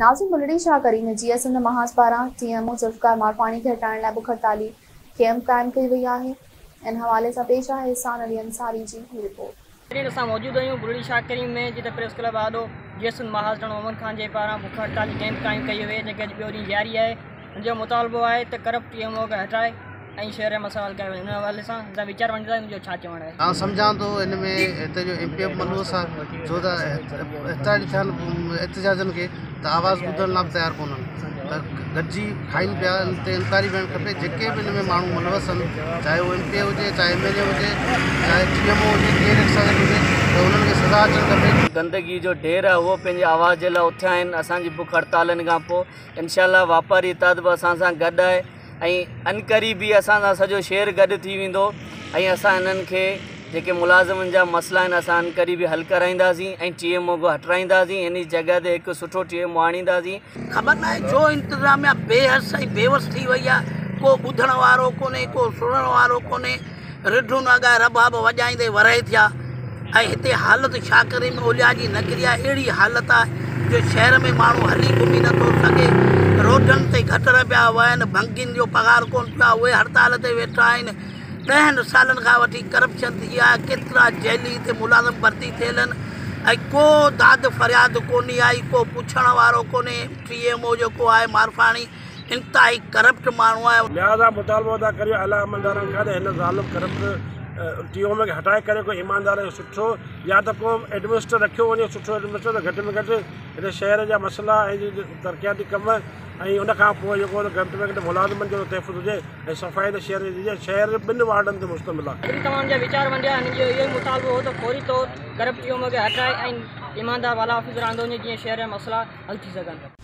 नाजिम मुलड़ी Shah ji S N महाज पारा મહાસ एम ओ जुल्फकार मारवानी के हटाने लाइ बुख हड़ताली कैम्प कायम कई वही है इन हवाले से पेश है इहसान अली अंसारी जी रिपोर्ट अॼु असां मौजूदु आहियूं बुरड़ी शाकरी में जिते प्रेस क्लब आदो जी एस एन महाज़ ओमन ख़ान के पारा बुख हड़ताली कैम्प कायम कई हुई है अॼु अज ॾींहुं जारी है उनका मुतालबो है त करप्ट टी एम ओ हटाए আই শেরে মশাল কা ইন حوالے সা দা বিচার বনা যে চা চওন আ সমজান তো ইন মে তে এম পি এফ মلوث সা জোদা এ তা রি খান তে তাজন কে তা आवाज বুদন লায় تیار হন গজি খাই পন তে অন্তারি মে খপে জে কে ইন মে মানু মلوثন চাই ও তে ও জে চাই মে জে ও তে এম ও জে এ রেসা জে ওন কে সদা চ গندگی জো ডেরা ও পন আواز ল উঠায়ন আসা জি বক হরতালন কা প ইনশাআল্লাহ واپারি তাদবা আসা সা গডাই ऐं अनकरीबी असां सां सॼो शहर गॾु थी वेंदो ऐं असां हिननि खे जेके मुलाज़िमनि जा मसइला आहिनि असां अनकरीबी हलु कराईंदासीं ऐं टीम मोगो हटराईंदासीं हिन जॻह ते हिकु सुठो टीम आणींदासीं ख़बर न आहे छो इंतिज़ामिया बेहश ऐं बेवश थी वई आहे को ॿुधण वारो कोन्हे को सुड़णु वारो कोन्हे रिढुनि अॻाए रॿाब वॼाईंदे वराए थिया ऐं हिते हालति छा जी नगरी आहे अहिड़ी हालति आहे जो शहर में माण्हू हली घुमी नथो पिया वहनि भीन पिया उहे हड़ताल ते वेठा आहिनि ॾहनि सालनि खां वठी करप्शन थी आहे केतिरा जेल मुलाज़िम भर्ती थियल आहिनि ऐं को दाद फ़रियाद कोन आई कोन्हे मारफाणी टीओ में हटाए करे कोई ईमानदार सुठो या त को एडमिनिस्ट्रेटर रखियो वञे सुठो एडमिनिस्ट्रेटर घटि में घटि हिन शहर जा मसला ऐं तरक़ियाती कम ऐं हुन पोइ जेको घटि में घटि मुलाज़िमनि जो तहफ़ु हुजे ऐं सफ़ाई त शहर जी शहर ॿिनि वार्डन खे मुश्तमिल आहे तव्हांजा वीचार वंडिया जो इहो ऐं ऑफिसर आंदो वञे जीअं शहर जा मसला हल थी सघनि